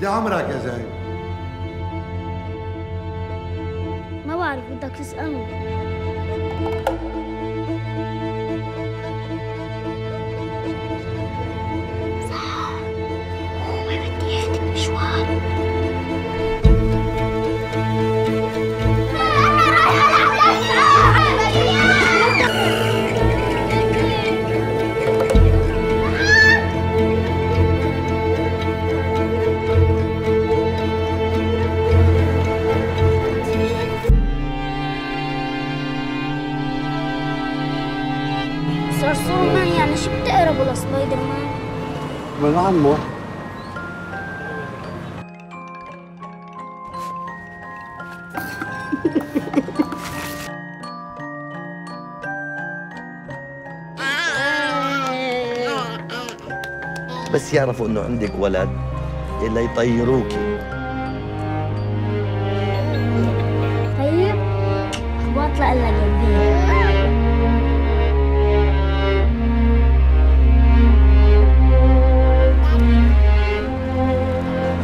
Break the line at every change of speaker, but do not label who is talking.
قد عمرك يا زين؟
ما بعرف بدك تسأله صرصور مان يعني شو بتقربوا لسبايدر مان؟
من عمه
بس يعرفوا إنه عندك ولد الا يطيروكي.
طيب اخبط لك جنبي.